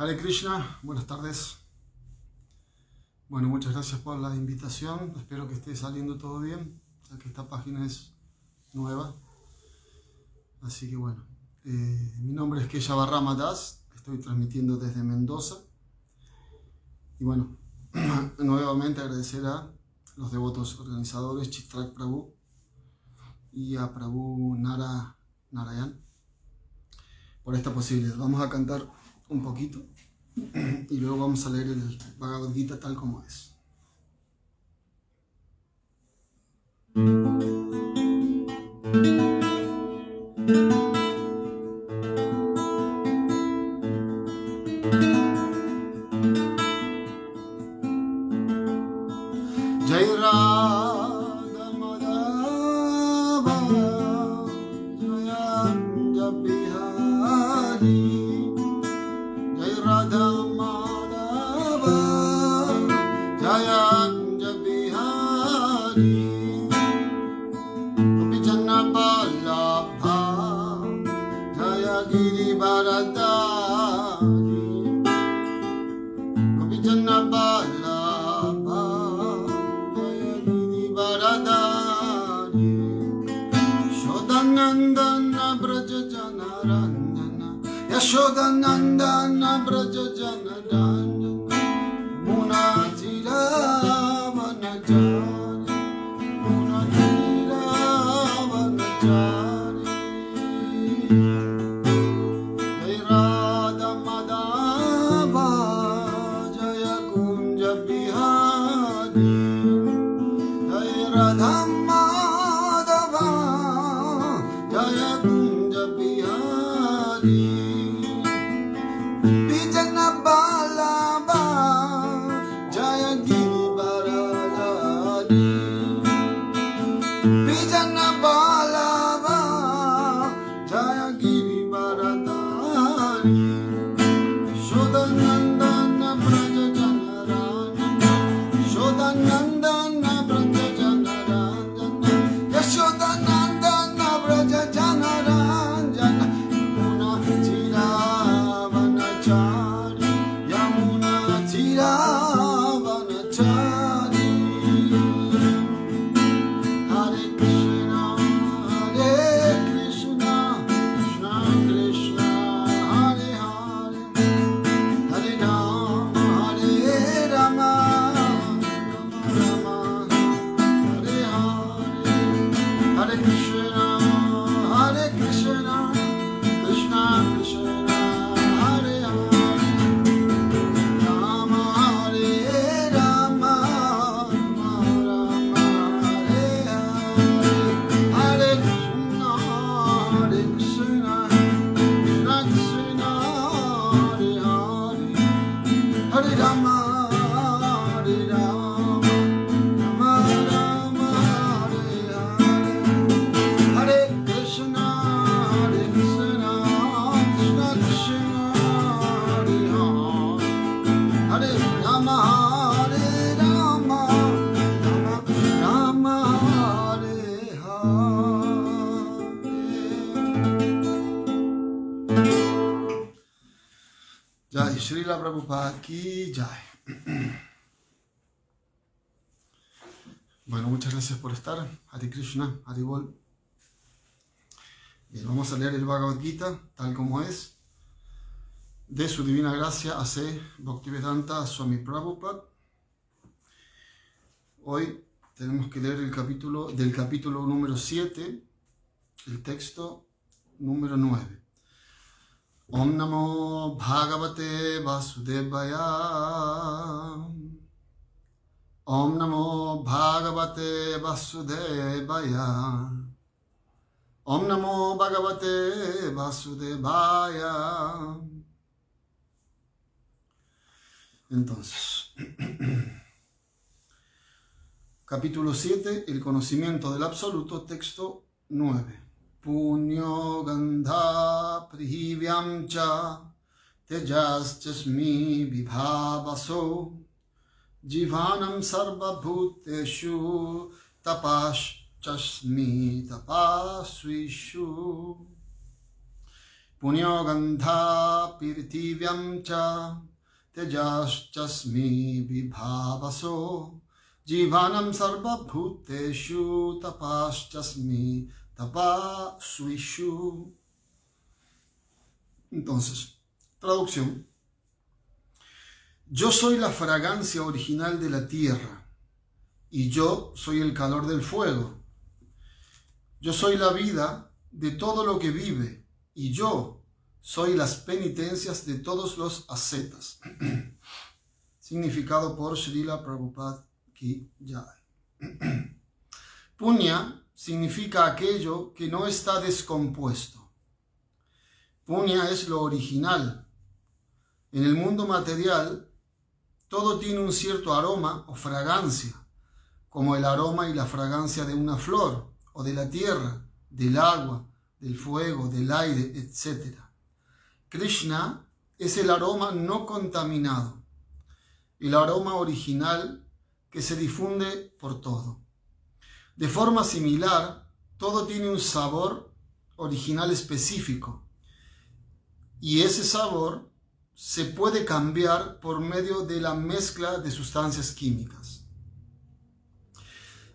Hare Krishna, buenas tardes. Bueno, muchas gracias por la invitación. Espero que esté saliendo todo bien, ya que esta página es nueva. Así que bueno, eh, mi nombre es Kesha Barrama Das, estoy transmitiendo desde Mendoza. Y bueno, nuevamente agradecer a los devotos organizadores Chitrak Prabhu y a Prabhu Nara Narayan por esta posibilidad. Vamos a cantar un poquito y luego vamos a leer el Bhagavad tal como es. Nandana Braja Janadana Muna Tira Ki Jai. Bueno, muchas gracias por estar. Hare Krishna, Hare Bol. Bien, vamos a leer el Bhagavad Gita tal como es de su divina gracia hace Bhaktivedanta Swami Prabhupada. Hoy tenemos que leer el capítulo del capítulo número 7, el texto número 9. Om Namo Bhagavate Vasudevaya. Om Namo Bhagavate Vasudevaya. Om Namo Bhagavate Vasudevaya. Entonces, capítulo 7, el conocimiento del absoluto, texto 9. पुण्यो गन्धा पृथिव्यां च त्यजास्मि विभावसो। जिह्वानं सर्वभूतेषु तपाश्चस्मि तपास्विषु पुण्यो गन्धा पृथिव्यं च त्यजाश्चस्मि विभावसो। जिह्वानं सर्वभूतेषु तपाश्चस्मि Tapasuishu. Entonces, traducción. Yo soy la fragancia original de la tierra y yo soy el calor del fuego. Yo soy la vida de todo lo que vive y yo soy las penitencias de todos los ascetas. Significado por Srila Prabhupada Ki Jai. Punya significa aquello que no está descompuesto. Punya es lo original. En el mundo material, todo tiene un cierto aroma o fragancia como el aroma y la fragancia de una flor, o de la tierra, del agua, del fuego, del aire, etc. Krishna es el aroma no contaminado, el aroma original que se difunde por todo. De forma similar, todo tiene un sabor original específico y ese sabor se puede cambiar por medio de la mezcla de sustancias químicas.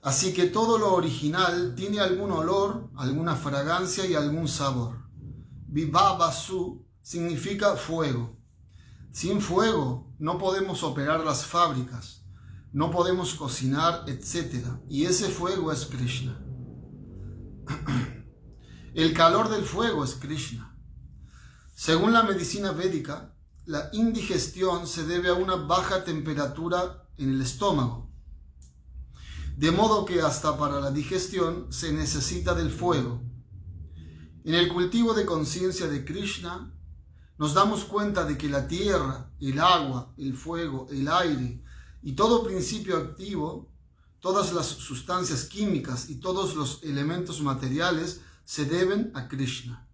Así que todo lo original tiene algún olor, alguna fragancia y algún sabor. Vivavasu significa fuego. Sin fuego no podemos operar las fábricas, no podemos cocinar, etc. Y ese fuego es Krishna. El calor del fuego es Krishna. Según la medicina védica, la indigestión se debe a una baja temperatura en el estómago de modo que hasta para la digestión se necesita del fuego. En el cultivo de conciencia de Krishna, nos damos cuenta de que la tierra, el agua, el fuego, el aire y todo principio activo, todas las sustancias químicas y todos los elementos materiales se deben a Krishna.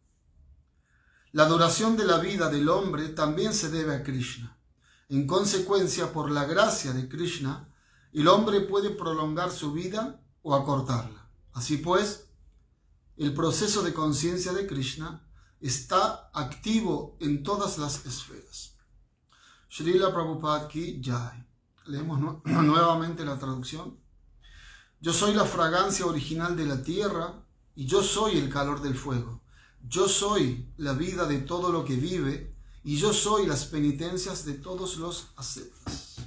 La duración de la vida del hombre también se debe a Krishna. En consecuencia, por la gracia de Krishna, el hombre puede prolongar su vida o acortarla. Así pues, el proceso de conciencia de Krishna está activo en todas las esferas. Srila Prabhupada Ki Jai. Leemos nuevamente la traducción. Yo soy la fragancia original de la tierra y yo soy el calor del fuego. Yo soy la vida de todo lo que vive y yo soy las penitencias de todos los ascetas.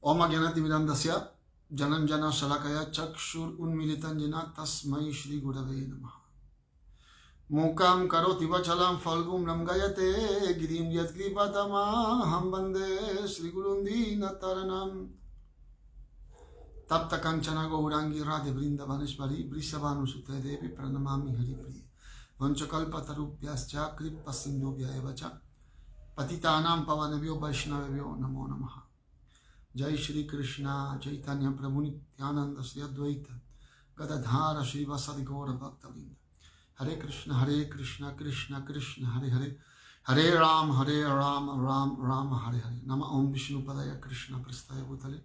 Oma Janam Jana Chakshur Unmilitan Shri Gurave मूकां करोति वचलं, फल्गुं लङ्घयते गिरिं यत्कृपतमाहं वंदे श्रीगुरुं दीनतरणम् तप्त कंचन गौरांगी राधे वृंदवनेश्वरी वृषभानुसुते देवी प्रणमामि हरिप्रिय। वंशकल्पतरुभ्यश्च कृपा सिन्धुभ्य एव च। पतितानां पवनभ्यो, वैष्णवेभ्यो नमो नमः। जय श्री कृष्ण चैतन्य प्रभु नित्यानंद श्री अद्वैत गदाधार श्री वसद गौर भक्तविंद हरे कृष्ण हरे कृष्ण कृष्ण कृष्ण हरे हरे हरे राम हरे राम राम राम हरे हरे नम ओम विष्णुपदय कृष्ण प्रस्थय भूतले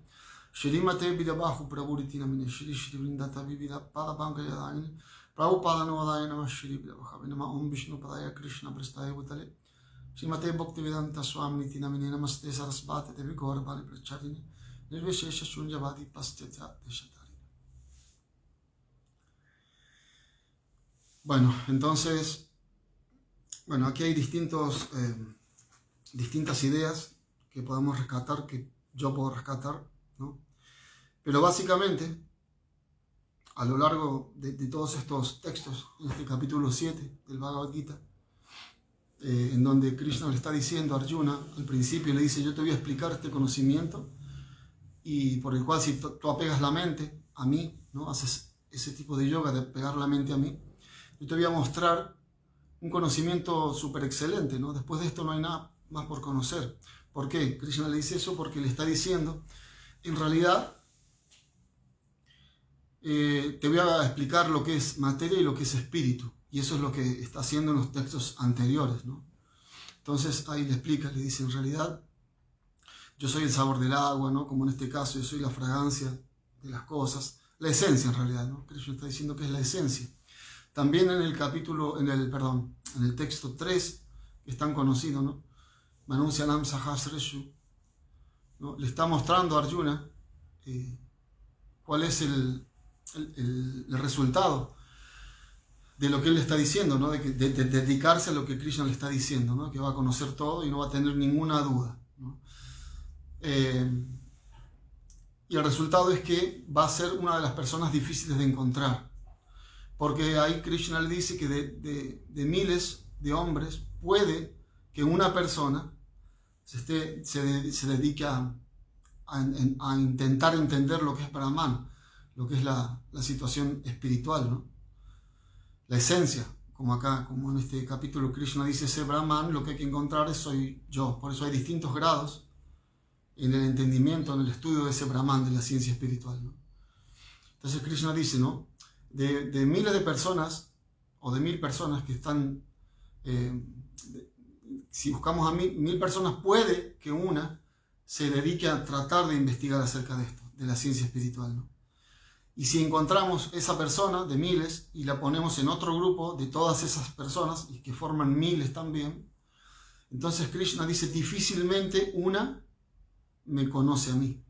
श्रीमते विदबाहु प्रभुरिति नमिने श्री श्री वृंदत विविध पाद पंकजदायिनी प्रभुपादनोदाय नम श्री नम ओम विष्णुपदय कृष्ण प्रस्थय भूतले श्रीमते भक्तिवेदांत स्वामी नमिने नमस्ते सरस्वती देवी गौरवाणी प्रचारिणी निर्विशेष शून्यवादी पश्चात Bueno, entonces, bueno, aquí hay distintos, eh, distintas ideas que podemos rescatar, que yo puedo rescatar, ¿no? Pero básicamente, a lo largo de, todos estos textos, en este capítulo 7 del Bhagavad Gita, eh, en donde Krishna le está diciendo a Arjuna, al principio le dice, yo te voy a explicar este conocimiento, y por el cual si tú apegas la mente a mí, ¿no? haces ese tipo de yoga de pegar la mente a mí, yo te voy a mostrar un conocimiento súper excelente, ¿no? Después de esto no hay nada más por conocer. ¿Por qué? Krishna le dice eso porque le está diciendo, en realidad, eh, te voy a explicar lo que es materia y lo que es espíritu. Y eso es lo que está haciendo en los textos anteriores, ¿no? Entonces ahí le explica, le dice, en realidad, yo soy el sabor del agua, ¿no? Como en este caso, yo soy la fragancia de las cosas, la esencia en realidad, ¿no? Krishna está diciendo que es la esencia. También en el capítulo, en el, perdón, en el texto 3, que es tan conocido, ¿no? Sahasreshu, ¿no? le está mostrando a Arjuna eh, cuál es el, el, resultado de lo que él le está diciendo, ¿no? de, dedicarse a lo que Krishna le está diciendo, ¿no? que va a conocer todo y no va a tener ninguna duda. Eh, y el resultado es que va a ser una de las personas difíciles de encontrar. Porque ahí Krishna le dice que de, miles de hombres puede que una persona se, esté, se, dedique a, a, intentar entender lo que es Brahman, lo que es la, la situación espiritual, ¿no? la esencia, como acá, como en este capítulo Krishna dice, ese Brahman, lo que hay que encontrar es soy yo. Por eso hay distintos grados en el entendimiento, en el estudio de ese Brahman, de la ciencia espiritual. Entonces Krishna dice, ¿no? De, miles de personas, o de mil personas que están, eh, si buscamos a mil, mil personas, puede que una se dedique a tratar de investigar acerca de esto, de la ciencia espiritual. ¿no? Y si encontramos esa persona de miles y la ponemos en otro grupo de todas esas personas, y que forman miles también, entonces Krishna dice, difícilmente una me conoce a mí.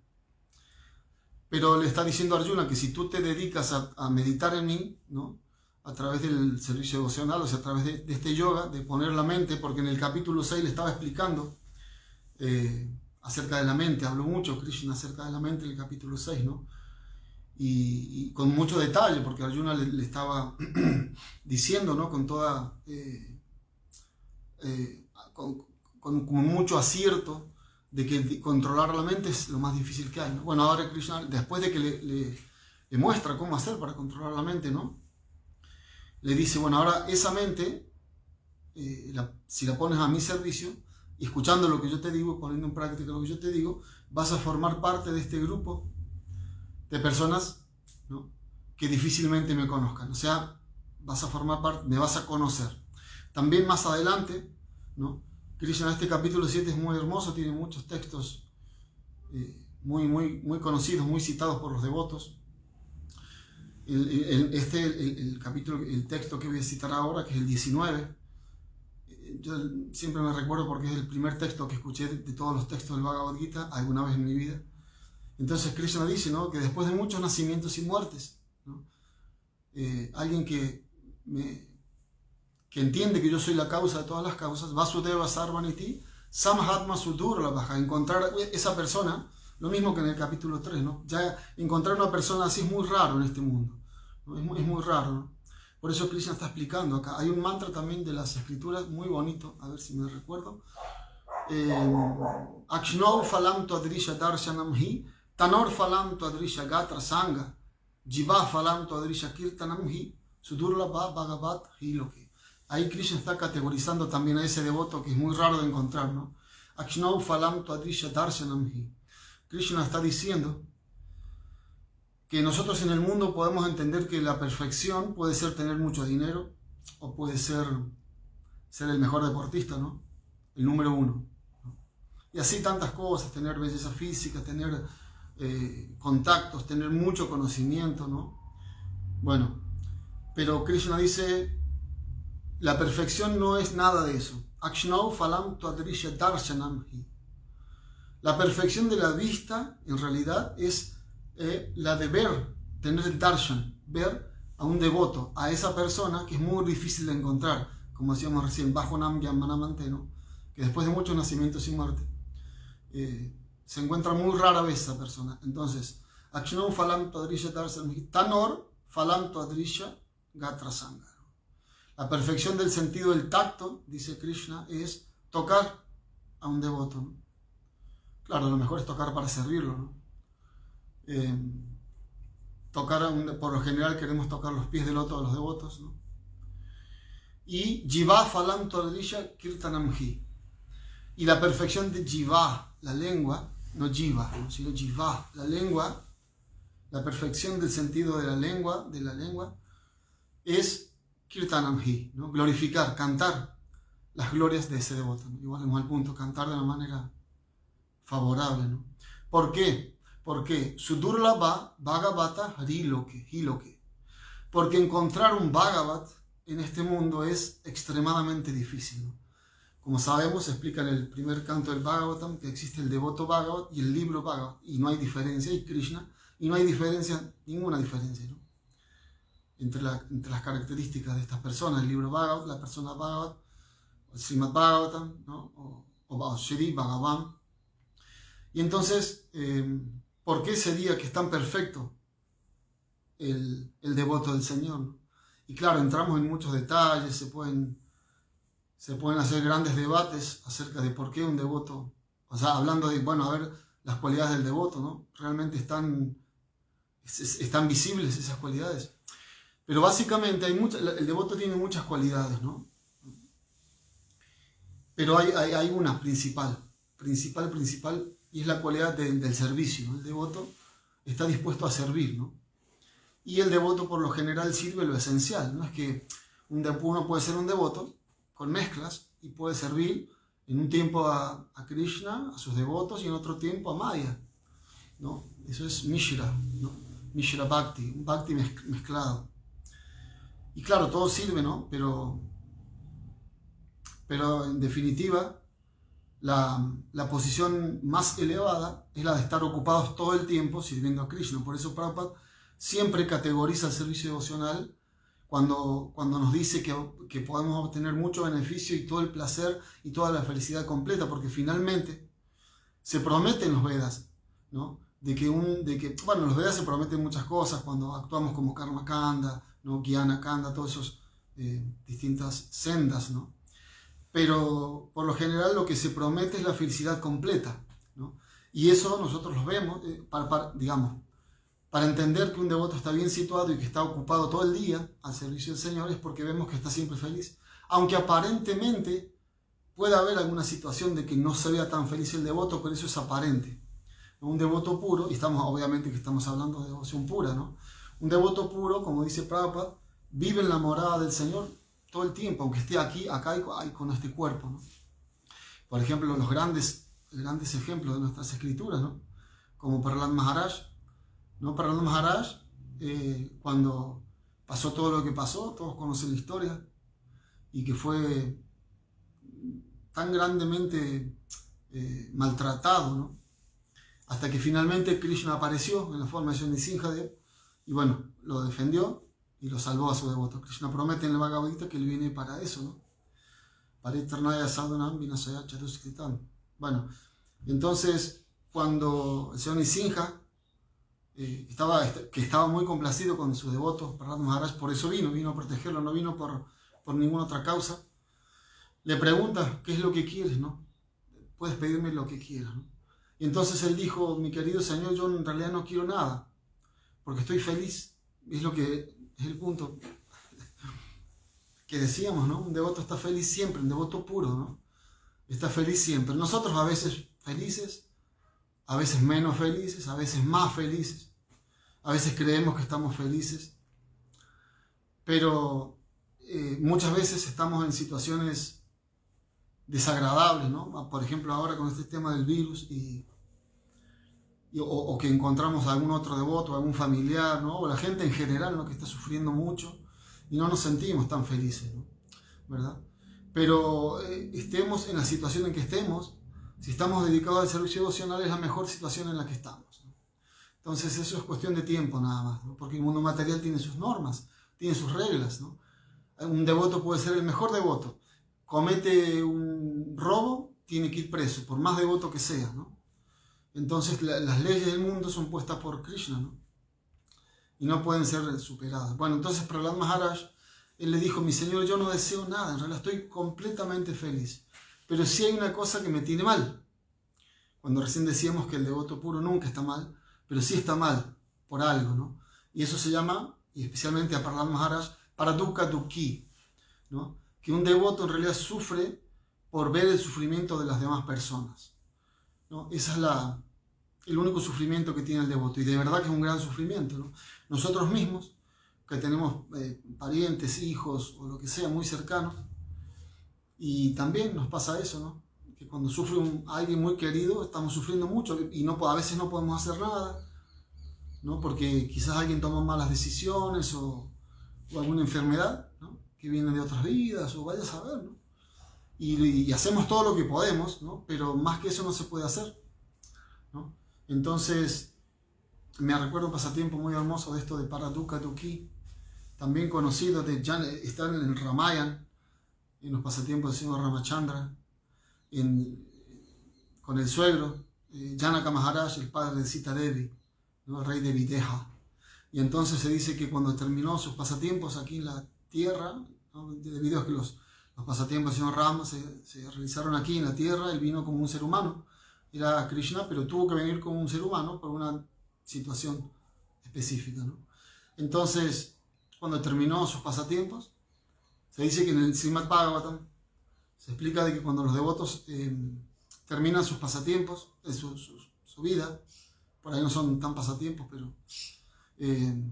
Pero le está diciendo a Arjuna que si tú te dedicas a, meditar en mí, ¿no? a través del servicio devocional, o sea, a través de, este yoga, de poner la mente, porque en el capítulo 6 le estaba explicando eh, acerca de la mente, habló mucho Krishna acerca de la mente en el capítulo 6, ¿no? Y, con mucho detalle, porque Arjuna le, estaba diciendo, ¿no? Con toda, eh, eh, con, con, mucho acierto, de que controlar la mente es lo más difícil que hay. Bueno, ahora Krishna, después de que le, muestra cómo hacer para controlar la mente, ¿no? Le dice, bueno, ahora esa mente, eh, si la pones a mi servicio, y escuchando lo que yo te digo, poniendo en práctica lo que yo te digo, vas a formar parte de este grupo de personas ¿no? que difícilmente me conozcan. O sea, vas a formar parte, me vas a conocer. También más adelante, ¿no? Krishna este capítulo 7 es muy hermoso, tiene muchos textos eh, muy, muy, muy conocidos, muy citados por los devotos. El, este, el, capítulo, el texto que voy a citar ahora, que es el 19, eh, yo siempre me recuerdo porque es el primer texto que escuché de, todos los textos del Bhagavad Gita alguna vez en mi vida. Entonces Krishna dice ¿no? que después de muchos nacimientos y muertes. Eh, alguien que me, que entiende que yo soy la causa de todas las causas, Vasudeva Sarvaniti, Samhatma Sudur la baja, encontrar esa persona, lo mismo que en el capítulo 3, ¿no? Ya encontrar una persona así es muy raro en este mundo, es, muy, es, muy, raro, ¿no? Por eso Krishna está explicando acá. Hay un mantra también de las escrituras muy bonito, a ver si me recuerdo. Eh, Akshnou falam adrisha darshanam hi, tanor falam adrisha gatra sanga, jiva falam adrisha kirtanam hi, sudurla bhagavat hi loki. Ahí Krishna está categorizando también a ese devoto que es muy raro de encontrar, ¿no? Falam Krishna está diciendo que nosotros en el mundo podemos entender que la perfección puede ser tener mucho dinero o puede ser ser el mejor deportista, ¿no? El número uno. Y así tantas cosas, tener belleza física, tener eh, contactos, tener mucho conocimiento, ¿no? Bueno, pero Krishna dice, la perfección no es nada de eso. La perfección de la vista, en realidad, es eh, la de ver, tener el darshan, ver a un devoto, a esa persona que es muy difícil de encontrar, como decíamos recién, bajo Nam Manamanteno, que después de muchos nacimientos y muerte, eh, se encuentra muy rara vez esa persona. Entonces, Falam Tanor Falam Gatrasanga. La perfección del sentido del tacto, dice Krishna, es tocar a un devoto. Claro, lo mejor es tocar para servirlo. Eh, tocar por lo general queremos tocar los pies del otro de los devotos. Y Jiva Falam Tordisha Kirtanamhi. Y la perfección de Jiva, la lengua, no Jiva, sino Jiva, la lengua, la perfección del sentido de la lengua, de la lengua, es Kirtanamhi, ¿no? glorificar, cantar las glorias de ese devoto. Igual al punto, cantar de una manera favorable. ¿no? ¿Por qué? Porque Sudurlaba Bhagavata Hariloke, Hiloke. Porque encontrar un Bhagavat en este mundo es extremadamente difícil. Como sabemos, explica en el primer canto del Bhagavatam que existe el devoto Bhagavat y el libro Bhagavat, y no hay diferencia, y Krishna, y no hay diferencia, ninguna diferencia entre, las características de estas personas, el libro Bhagavat, la persona Bhagavat, el Srimad Bhagavatam, o, o Shri Bhagavan. Y entonces, eh, ¿por qué sería que es tan perfecto el, devoto del Señor? Y claro, entramos en muchos detalles, se pueden, hacer grandes debates acerca de por qué un devoto, o sea, hablando de, bueno, a ver las cualidades del devoto, ¿no? Realmente están visibles esas cualidades. Pero básicamente hay mucha, el devoto tiene muchas cualidades, ¿no? Pero hay, hay, una principal, principal, principal, y es la cualidad del servicio. ¿no? El devoto está dispuesto a servir, ¿no? y el devoto por lo general sirve lo esencial. No es que un uno puede ser un devoto con mezclas y puede servir en un tiempo a, Krishna, a sus devotos, y en otro tiempo a Maya. ¿no? Eso es Mishra, ¿no? Mishra Bhakti, un Bhakti mezclado. Y claro, todo sirve, ¿no? Pero, pero en definitiva, la, la, posición más elevada es la de estar ocupados todo el tiempo sirviendo a Krishna. Por eso Prabhupada siempre categoriza el servicio devocional cuando, cuando nos dice que, que, podemos obtener mucho beneficio y todo el placer y toda la felicidad completa, porque finalmente se promete en los Vedas, ¿no? De que, un, de que, bueno, los Vedas se prometen muchas cosas cuando actuamos como Karma Kanda, ¿no? Gyana Kanda, todas esas eh, distintas sendas, ¿no? Pero por lo general lo que se promete es la felicidad completa, ¿no? Y eso nosotros lo vemos, eh, para, digamos, para entender que un devoto está bien situado y que está ocupado todo el día al servicio del Señor es porque vemos que está siempre feliz. Aunque aparentemente pueda haber alguna situación de que no se vea tan feliz el devoto, pero eso es aparente. Un devoto puro, y estamos obviamente que estamos hablando de devoción pura, ¿no? Un devoto puro, como dice Prabhupada, vive en la morada del Señor todo el tiempo, aunque esté aquí, acá y con este cuerpo. Por ejemplo, los grandes, grandes ejemplos de nuestras escrituras, ¿no? Como Prahlad Maharaj, ¿no? Para Maharaj, eh, cuando pasó todo lo que pasó, todos conocen la historia, y que fue tan grandemente eh, maltratado, hasta que finalmente Krishna apareció en la forma de Shinhadev, y bueno, lo defendió y lo salvó a su devoto. Krishna promete en el Bhagavad que él viene para eso, ¿no? Para Eternaya Sadhanam Vinasaya Charuskritam. Bueno, entonces, cuando el señor Nisinha eh, estaba, que estaba muy complacido con sus devotos, Maharaj, por eso vino, vino a protegerlo, no vino por, por ninguna otra causa. Le pregunta, ¿qué es lo que quieres? ¿no? Puedes pedirme lo que quieras. Y entonces él dijo, mi querido Señor, yo en realidad no quiero nada, porque estoy feliz. Es lo que es el punto que decíamos, ¿no? Un devoto está feliz siempre, un devoto puro, ¿no? Está feliz siempre. Nosotros a veces felices, a veces menos felices, a veces más felices. A veces creemos que estamos felices, pero eh, muchas veces estamos en situaciones desagradables, ¿no? Por ejemplo, ahora con este tema del virus y, o, que encontramos a algún otro devoto, algún familiar, ¿no? O la gente en general, ¿no? Que está sufriendo mucho y no nos sentimos tan felices. ¿Verdad? Pero eh, estemos en la situación en que estemos, si estamos dedicados al servicio devocional es la mejor situación en la que estamos. Entonces eso es cuestión de tiempo nada más, porque el mundo material tiene sus normas, tiene sus reglas. ¿no? Un devoto puede ser el mejor devoto, comete un robo, tiene que ir preso, por más devoto que sea. ¿no? Entonces las leyes del mundo son puestas por Krishna ¿no? y no pueden ser superadas. Bueno, entonces Prahlad Maharaj, él le dijo, mi señor, yo no deseo nada, en realidad estoy completamente feliz, pero sí hay una cosa que me tiene mal. Cuando recién decíamos que el devoto puro nunca está mal, pero sí está mal por algo, ¿no? Y eso se llama, y especialmente a Parlan Maharaj, Paradukkha Dukhi, ¿no? Que un devoto en realidad sufre por ver el sufrimiento de las demás personas, ¿no? Ese es la, el único sufrimiento que tiene el devoto, y de verdad que es un gran sufrimiento, ¿no? Nosotros mismos, que tenemos eh, parientes, hijos o lo que sea muy cercanos, y también nos pasa eso, que cuando sufre alguien muy querido estamos sufriendo mucho y no, a veces no podemos hacer nada, ¿no? porque quizás alguien toma malas decisiones o, alguna enfermedad, que viene de otras vidas, o vaya a saber, y, hacemos todo lo que podemos, pero más que eso no se puede hacer. Entonces, me recuerdo un pasatiempo muy hermoso de esto de Paraduka Duki, también conocido, de están en el Ramayan, en los pasatiempos del señor Ramachandra, con el suegro, eh, Janaka Maharaj, el padre de Sita Devi, el rey de Videha. Y entonces se dice que cuando terminó sus pasatiempos aquí en la tierra, debido a que los, los pasatiempos del señor Rama se, se, realizaron aquí en la tierra, él vino como un ser humano, era Krishna, pero tuvo que venir como un ser humano por una situación específica. ¿no? Entonces, cuando terminó sus pasatiempos, se dice que en el Srimad Bhagavatam se explica de que cuando los devotos eh, terminan sus pasatiempos, eh, su, vida, por ahí no son tan pasatiempos, pero eh,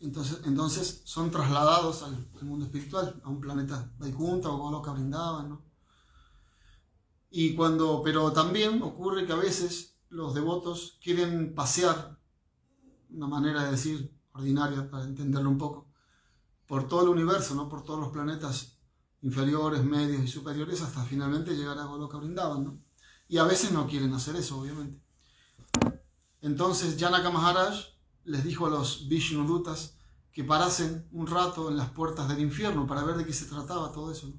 entonces, entonces son trasladados al, mundo espiritual, a un planeta Vaikunta o Goloka Brindavan, ¿no? Y cuando, pero también ocurre que a veces los devotos quieren pasear, una manera de decir ordinaria para entenderlo un poco, por todo el universo, ¿no? por todos los planetas inferiores, medios y superiores, hasta finalmente llegar a Goloka Brindavan. ¿no? Y a veces no quieren hacer eso, obviamente. Entonces Janaka Maharaj les dijo a los Vishnudutas que parasen un rato en las puertas del infierno para ver de qué se trataba todo eso.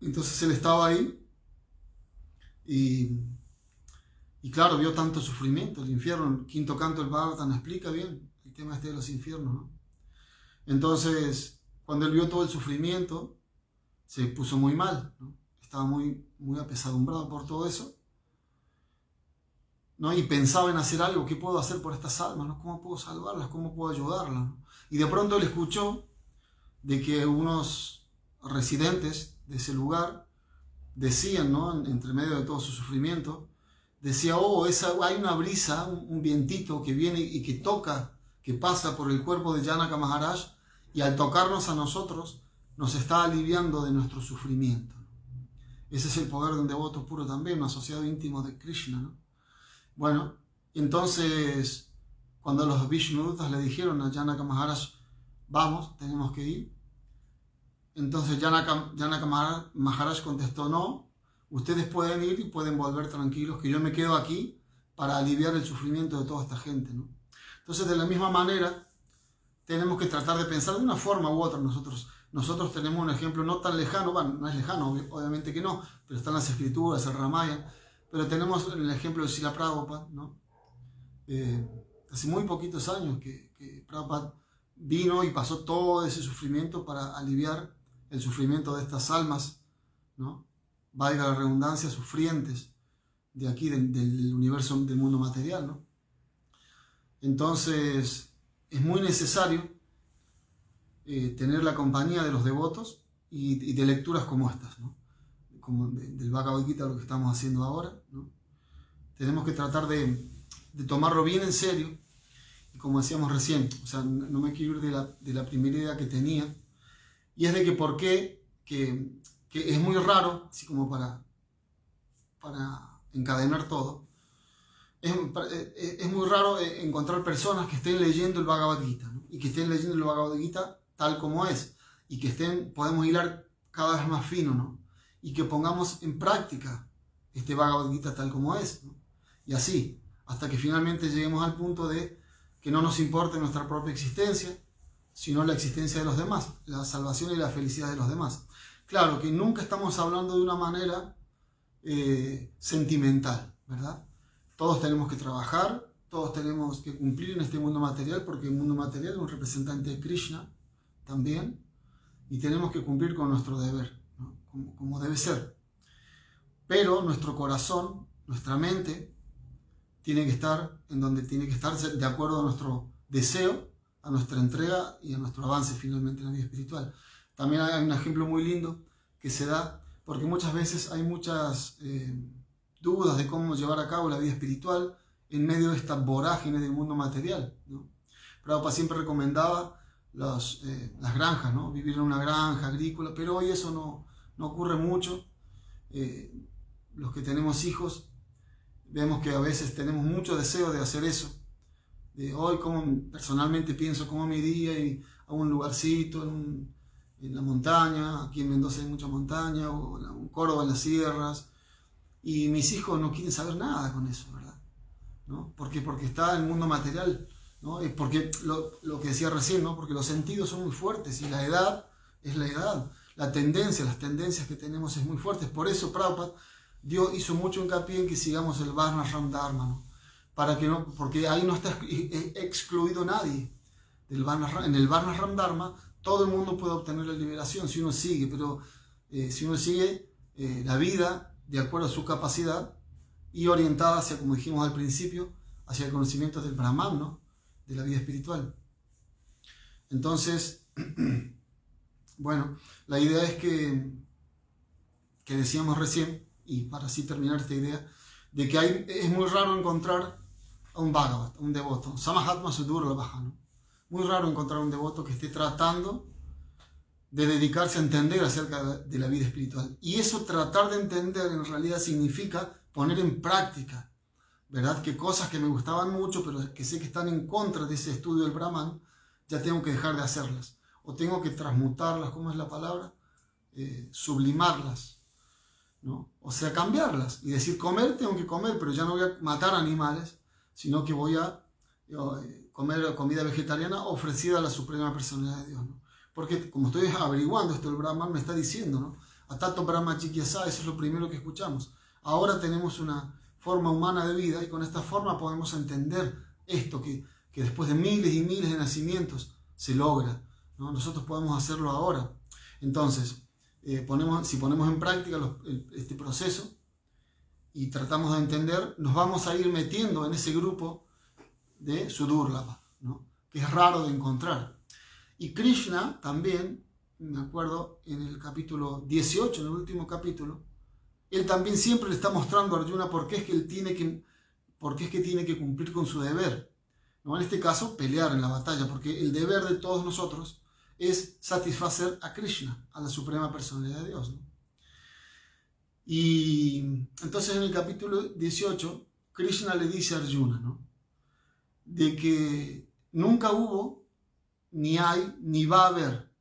Entonces él estaba ahí y, claro, vio tanto sufrimiento, el infierno, el quinto canto del Bhagavatam explica bien el tema este de los infiernos. ¿no? Entonces, cuando él vio todo el sufrimiento, se puso muy mal, estaba muy, muy apesadumbrado por todo eso. ¿no? Y pensaba en hacer algo, ¿qué puedo hacer por estas almas? ¿no? ¿Cómo puedo salvarlas? ¿Cómo puedo ayudarlas? Y de pronto él escuchó de que unos residentes de ese lugar decían, ¿no? entre medio de todo su sufrimiento, decía, oh, esa, hay una brisa, un, vientito que viene y que toca, que pasa por el cuerpo de Janaka Maharaj y al tocarnos a nosotros nos está aliviando de nuestro sufrimiento. Ese es el poder de un devoto puro también, un asociado íntimo de Krishna. ¿no? Bueno, entonces cuando los Vishnudutas le dijeron a Janaka Maharaj, vamos, tenemos que ir, entonces Janaka, Janaka Maharaj contestó, no, ustedes pueden ir y pueden volver tranquilos, que yo me quedo aquí para aliviar el sufrimiento de toda esta gente. ¿no? Entonces, de la misma manera, tenemos que tratar de pensar de una forma u otra nosotros. Nosotros tenemos un ejemplo no tan lejano, bueno, no es lejano, obviamente que no, pero están las escrituras, el Ramaya, pero tenemos el ejemplo de Sila Prabhupada, ¿no? Eh, hace muy poquitos años que, que Prabhupada vino y pasó todo ese sufrimiento para aliviar el sufrimiento de estas almas, ¿no? Valga la redundancia, sufrientes de aquí, del, universo, del mundo material, ¿no? Entonces, es muy necesario eh, tener la compañía de los devotos y, de lecturas como estas, ¿no? como del Bhagavad Gita, lo que estamos haciendo ahora. Tenemos que tratar de, de, tomarlo bien en serio, y como decíamos recién, o sea, no me quiero ir de de la primera idea que tenía, y es de que por qué, que, que es muy raro, así como para, para encadenar todo, eh, es, muy raro eh, encontrar personas que estén leyendo el Bhagavad Gita y que estén leyendo el Bhagavad Gita tal como es y que estén, podemos hilar cada vez más fino ¿no? y que pongamos en práctica este Bhagavad Gita tal como es y así hasta que finalmente lleguemos al punto de que no nos importe nuestra propia existencia sino la existencia de los demás, la salvación y la felicidad de los demás. Claro que nunca estamos hablando de una manera sentimental, ¿verdad? Todos tenemos que trabajar, todos tenemos que cumplir en este mundo material, porque el mundo material es un representante de Krishna también, y tenemos que cumplir con nuestro deber, como, debe ser. Pero nuestro corazón, nuestra mente, tiene que estar en donde tiene que estar de acuerdo a nuestro deseo, a nuestra entrega y a nuestro avance finalmente en la vida espiritual. También hay un ejemplo muy lindo que se da porque muchas veces hay muchas eh, dudas de cómo llevar a cabo la vida espiritual en medio de esta vorágine del mundo material. ¿no? Prabhupada siempre recomendaba eh, las granjas, ¿no? vivir en una granja agrícola, pero hoy eso no, no ocurre mucho. Eh, los que tenemos hijos vemos que a veces tenemos mucho deseo de hacer eso. Hoy, como personalmente pienso cómo me iría y a un lugarcito en, la montaña, aquí en Mendoza hay mucha montaña, o en Córdoba en las sierras, y mis hijos no quieren saber nada con eso, ¿verdad? ¿No? Porque, porque está en el mundo material, ¿no? Es porque lo, lo, que decía recién, ¿no? Porque los sentidos son muy fuertes y la edad es la edad. La tendencia, las tendencias que tenemos es muy fuertes. Por eso Prabhupada Dios hizo mucho hincapié en que sigamos el Varna Ram Dharma, ¿no? Para que no, porque ahí no está excluido nadie. Del en el Varna Ram Dharma todo el mundo puede obtener la liberación si uno sigue, pero eh, si uno sigue eh, la vida de acuerdo a su capacidad y orientada hacia, como dijimos al principio, hacia el conocimiento del Brahman, de la vida espiritual. Entonces, bueno, la idea es que, que decíamos recién, y para así terminar esta idea, de que es muy raro encontrar un Bhagavat, un devoto. Samahatma Sudur lo baja, ¿no? Muy raro encontrar un devoto que esté tratando de dedicarse a entender acerca de la vida espiritual. Y eso tratar de entender en realidad significa poner en práctica, ¿verdad? Que cosas que me gustaban mucho, pero que sé que están en contra de ese estudio del Brahman, ya tengo que dejar de hacerlas. O tengo que transmutarlas, ¿cómo es la palabra? Eh, sublimarlas o sea, cambiarlas y decir, comer tengo que comer, pero ya no voy a matar animales, sino que voy a eh, comer comida vegetariana ofrecida a la Suprema Personalidad de Dios, Porque como estoy averiguando esto, el Brahman me está diciendo, ¿no? Atato Brahma Chikyasa, eso es lo primero que escuchamos. Ahora tenemos una forma humana de vida y con esta forma podemos entender esto que, que después de miles y miles de nacimientos se logra. ¿no? Nosotros podemos hacerlo ahora. Entonces, eh, ponemos, si ponemos en práctica este proceso y tratamos de entender, nos vamos a ir metiendo en ese grupo de Sudurlava, ¿no? que es raro de encontrar. Y Krishna también, me acuerdo, en el capítulo 18, en el último capítulo, él también siempre le está mostrando a Arjuna por qué es que él tiene que, por qué es que, tiene que cumplir con su deber. ¿no? En este caso, pelear en la batalla, porque el deber de todos nosotros es satisfacer a Krishna, a la suprema personalidad de Dios. Y entonces en el capítulo 18, Krishna le dice a Arjuna, ¿no? de que nunca hubo, ni hay, ni va a haber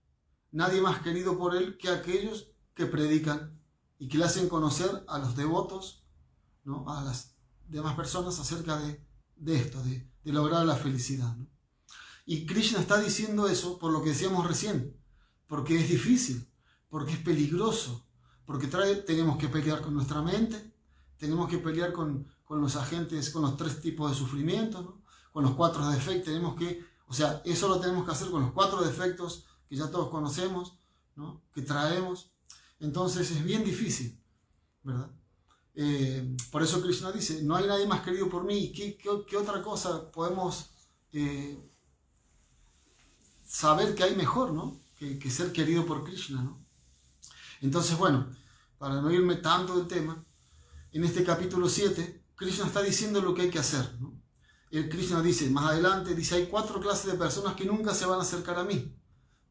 nadie más querido por él que aquellos que predican y que le hacen conocer a los devotos, ¿no? a las demás personas acerca de, esto, de, lograr la felicidad. Y Krishna está diciendo eso por lo que decíamos recién, porque es difícil, porque es peligroso, porque trae, tenemos que pelear con nuestra mente, tenemos que pelear con, los agentes, con los tres tipos de sufrimiento, con los cuatro defectos, tenemos que, o sea, eso lo tenemos que hacer con los cuatro defectos que ya todos conocemos, ¿no? que traemos. Entonces es bien difícil, ¿verdad? Eh, por eso Krishna dice, no hay nadie más querido por mí. ¿Qué, qué, otra cosa podemos eh, saber que hay mejor, ¿no? Que, ser querido por Krishna, ¿no? Entonces, bueno, para no irme tanto del tema, en este capítulo 7, Krishna está diciendo lo que hay que hacer, ¿no? El Krishna dice, más adelante, dice, hay cuatro clases de personas que nunca se van a acercar a mí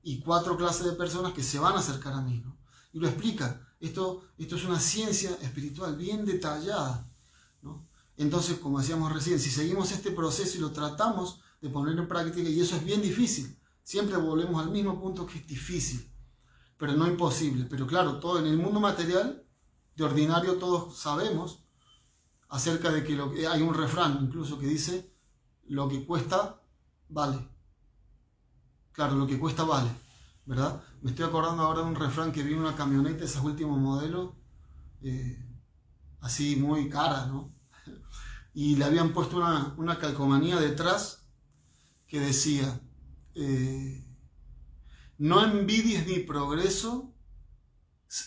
y cuatro clases de personas que se van a acercar a mí, ¿no? Y lo explica. Esto, esto es una ciencia espiritual bien detallada, ¿no? Entonces, como decíamos recién, si seguimos este proceso y lo tratamos de poner en práctica, y eso es bien difícil, siempre volvemos al mismo punto que es difícil, pero no imposible. Pero claro, todo en el mundo material, de ordinario todos sabemos acerca de que, lo que hay un refrán incluso que dice, lo que cuesta, vale. Claro, lo que cuesta, vale. ¿Verdad? Me estoy acordando ahora de un refrán que vi en una camioneta, esos últimos modelos, eh, así muy cara, ¿no? Y le habían puesto una, una calcomanía detrás que decía, eh, no envidies mi progreso,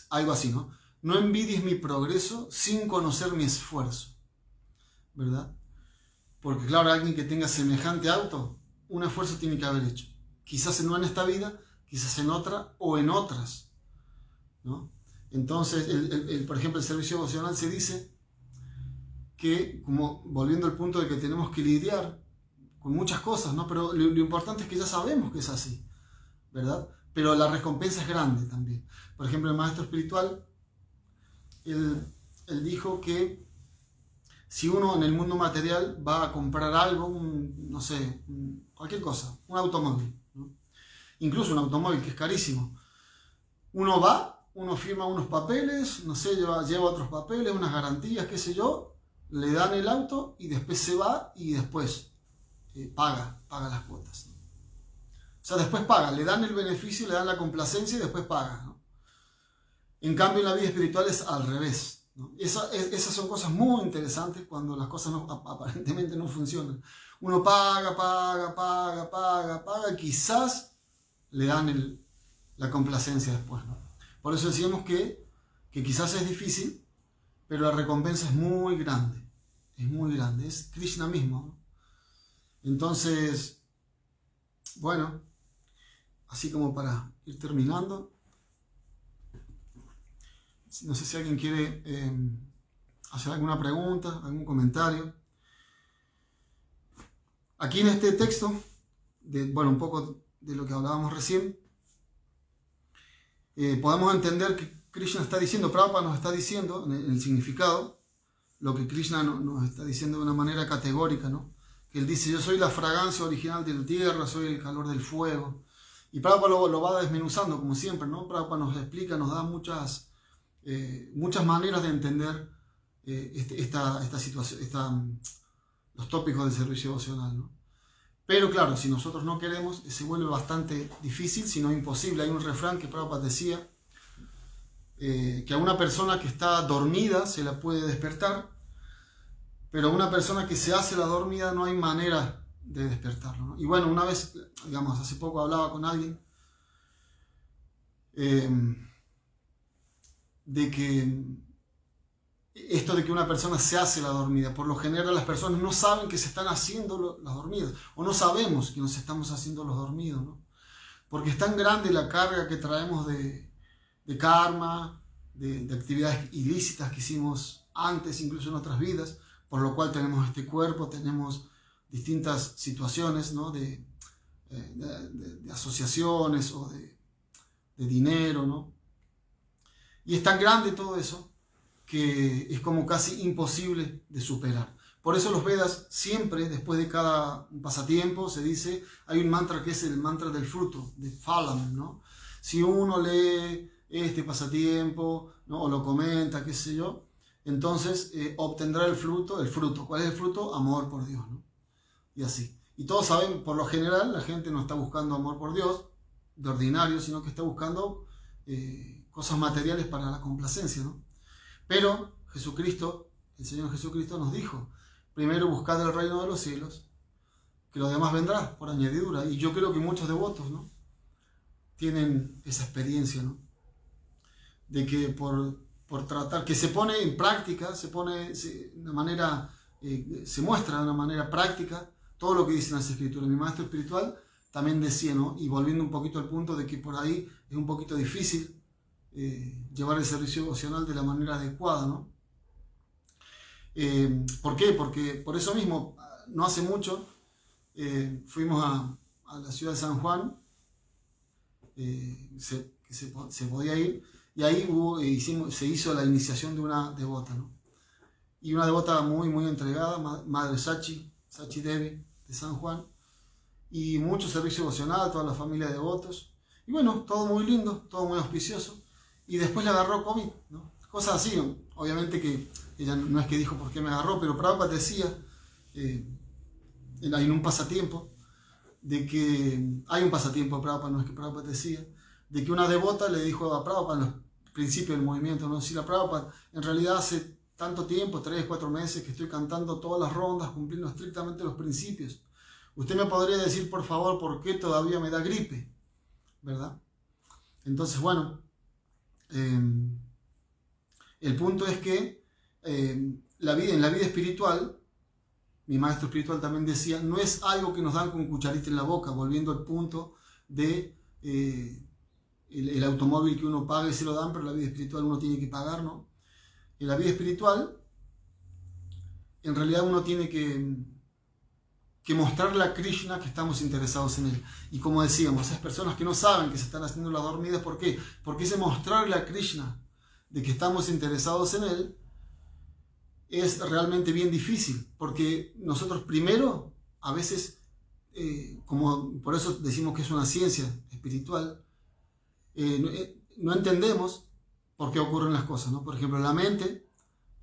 algo así, ¿no? No envidies mi progreso sin conocer mi esfuerzo, ¿verdad? Porque claro, alguien que tenga semejante auto, un esfuerzo tiene que haber hecho. Quizás no en esta vida, quizás en otra o en otras, ¿no? Entonces, por ejemplo, el servicio emocional se dice que, como volviendo al punto de que tenemos que lidiar con muchas cosas, ¿no? Pero lo, importante es que ya sabemos que es así, ¿verdad? Pero la recompensa es grande también. Por ejemplo, el maestro espiritual, él, dijo que si uno en el mundo material va a comprar algo, no sé, cualquier cosa, un automóvil, incluso un automóvil que es carísimo. Uno va, uno firma unos papeles, no sé, lleva, lleva otros papeles, unas garantías, qué sé yo, le dan el auto y después se va y después eh, paga, paga las cuotas. Sea, después paga, le dan el beneficio, le dan la complacencia y después paga. En cambio, en la vida espiritual es al revés. esas son cosas muy interesantes cuando las cosas aparentemente no funcionan. Uno paga, paga, paga, paga, paga, quizás le dan la complacencia después. Por eso decíamos que, que quizás es difícil, pero la recompensa es muy grande. Es muy grande. Es Krishna mismo. Entonces, bueno, así como para ir terminando. No sé si alguien quiere eh, hacer alguna pregunta, algún comentario. Aquí en este texto, de, bueno, un poco de lo que hablábamos recién, eh, podemos entender que Krishna está diciendo, Prabhupada nos está diciendo en el, significado, lo que Krishna nos está diciendo de una manera categórica, ¿no? Que él dice, yo soy la fragancia original de la tierra, soy el calor del fuego. Y Prabhupada lo, va desmenuzando, como siempre, ¿no? Prabhupada nos explica, nos da muchas eh, muchas maneras de entender eh, este, esta, esta, situación, esta, los tópicos del servicio devocional. Pero claro, si nosotros no queremos, se vuelve bastante difícil, si no imposible. Hay un refrán que Prabhupada decía, eh, que a una persona que está dormida se la puede despertar, pero a una persona que se hace la dormida no hay manera de despertarlo. Y bueno, una vez, digamos, hace poco hablaba con alguien, de que esto de que una persona se hace la dormida, por lo general las personas no saben que se están haciendo las dormidas, o no sabemos que nos estamos haciendo los dormidos, ¿no? Porque es tan grande la carga que traemos de, karma, de, actividades ilícitas que hicimos antes, incluso en otras vidas, por lo cual tenemos este cuerpo, tenemos distintas situaciones ¿no? de, eh, asociaciones o de, dinero, ¿no? Y es tan grande todo eso que es como casi imposible de superar. Por eso los Vedas siempre, después de cada pasatiempo, se dice, hay un mantra que es el mantra del fruto, de Phalam, ¿no? Si uno lee este pasatiempo, ¿no? o lo comenta, qué sé yo, entonces eh, obtendrá el fruto, el fruto. ¿Cuál es el fruto? Amor por Dios, ¿no? Y así. Y todos saben, por lo general, la gente no está buscando amor por Dios, de ordinario, sino que está buscando eh, cosas materiales para la complacencia, ¿no? Pero Jesucristo, el Señor Jesucristo nos dijo, primero buscad el reino de los cielos, que lo demás vendrá por añadidura. Y yo creo que muchos devotos, ¿no? Tienen esa experiencia, ¿no? De que por, por tratar, que se pone en práctica, se pone de manera, eh, se muestra de una manera práctica todo lo que dicen las escrituras. Mi maestro espiritual también decía, ¿no? Y volviendo un poquito al punto de que por ahí es un poquito difícil eh, llevar el servicio emocional de la manera adecuada, ¿no? Eh, ¿Por qué? Porque por eso mismo, no hace mucho, eh, fuimos a, la ciudad de San Juan, se, se, podía ir, y ahí hubo, hicimos, se hizo la iniciación de una devota, ¿no? Y una devota muy, muy entregada, Madre Sachi, Sachi Devi, de San Juan, y mucho servicio emocional, toda la familia de devotos. Y bueno, todo muy lindo, todo muy auspicioso y después le agarró COVID, ¿no? Cosas así, obviamente que ella no es que dijo por qué me agarró, pero Prabhupada decía, eh, en un pasatiempo, de que hay un pasatiempo, Prabhupada no es que Prabhupada decía, de que una devota le dijo a Prabhupada en los principios del movimiento, no si la Prabhupada, en realidad hace tanto tiempo, tres, cuatro meses que estoy cantando todas las rondas, cumpliendo estrictamente los principios. Usted me podría decir, por favor, por qué todavía me da gripe, ¿verdad? Entonces, bueno, Em, el punto es que em, la vida, en la vida espiritual, mi maestro espiritual también decía, no es algo que nos dan con cucharita en la boca, volviendo al punto de eh, el, automóvil que uno paga y se lo dan, pero la vida espiritual uno tiene que pagar, ¿no? En la vida espiritual, en realidad uno tiene que que mostrarle a Krishna que estamos interesados en él. Y como decíamos, esas personas que no saben que se están haciendo las dormidas, ¿por qué? Porque ese mostrarle a Krishna de que estamos interesados en él es realmente bien difícil, porque nosotros primero a veces eh, como por eso decimos que es una ciencia espiritual, eh, no, entendemos por qué ocurren las cosas. ¿no? Por ejemplo, la mente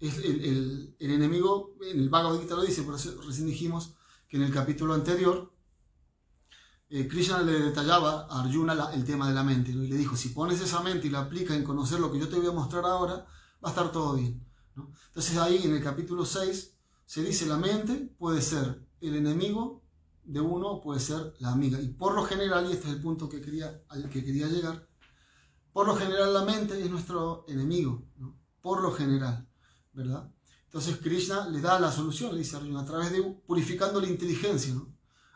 es el, enemigo, en el Bhagavad Gita lo dice, por eso recién dijimos que en el capítulo anterior, Krishna le detallaba a Arjuna el tema de la mente y le dijo, si pones esa mente y la aplicas en conocer lo que yo te voy a mostrar ahora, va a estar todo bien. Entonces ahí en el capítulo 6 se dice la mente puede ser el enemigo de uno puede ser la amiga. Y por lo general, y este es el punto al que quería llegar, por lo general la mente es nuestro enemigo, por lo general, ¿verdad? Entonces Krishna le da la solución, le dice a a través de purificando la inteligencia,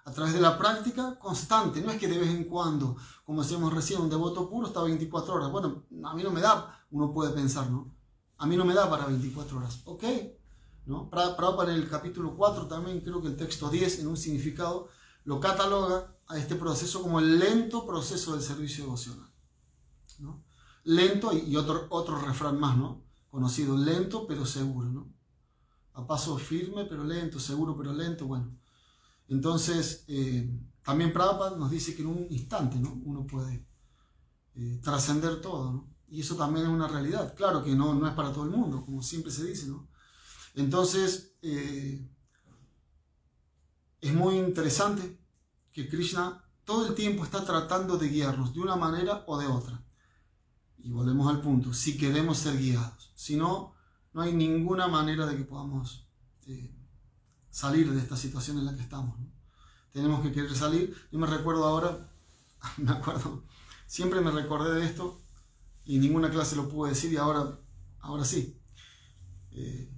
a través de la práctica constante, no es que de vez en cuando, como decíamos recién, un devoto puro está 24 horas. Bueno, a mí no me da, uno puede pensar, ¿no? A mí no me da para 24 horas. ¿Ok? ¿No? Para, el capítulo 4 también creo que el texto 10 en un significado lo cataloga a este proceso como el lento proceso del servicio devocional. Lento y, otro, otro refrán más, ¿no? Conocido, lento pero seguro, ¿no? A paso firme pero lento, seguro pero lento, bueno. Entonces, eh, también Prabhupada nos dice que en un instante, ¿no? Uno puede eh, trascender todo, ¿no? Y eso también es una realidad. Claro que no, no es para todo el mundo, como siempre se dice, ¿no? Entonces, eh, es muy interesante que Krishna todo el tiempo está tratando de guiarnos de una manera o de otra. Y volvemos al punto, si queremos ser guiados. Si no, no hay ninguna manera de que podamos eh, salir de esta situación en la que estamos. Tenemos que querer salir. Yo me recuerdo ahora, me acuerdo, siempre me recordé de esto y ninguna clase lo pude decir y ahora, ahora sí. Eh,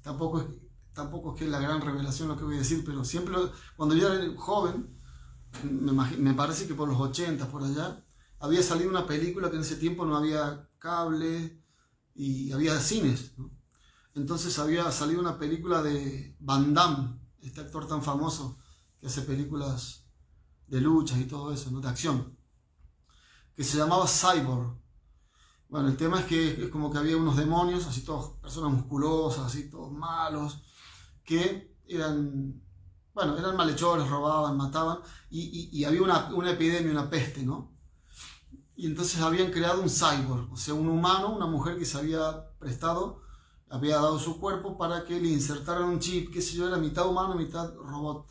tampoco, es, tampoco es que es la gran revelación lo que voy a decir, pero siempre cuando yo era joven, me, me, parece que por los 80, por allá, había salido una película que en ese tiempo no había cable y había cines. Entonces había salido una película de Van Damme, este actor tan famoso que hace películas de luchas y todo eso, ¿no? de acción, que se llamaba Cyborg. Bueno, el tema es que es como que había unos demonios, así todos, personas musculosas, así todos malos, que eran, bueno, eran malhechores, robaban, mataban, y, había una, una, epidemia, una peste, ¿no? Y entonces habían creado un cyborg, o sea, un humano, una mujer que se había prestado, había dado su cuerpo para que le insertaran un chip, qué sé yo, era mitad humano, mitad robot.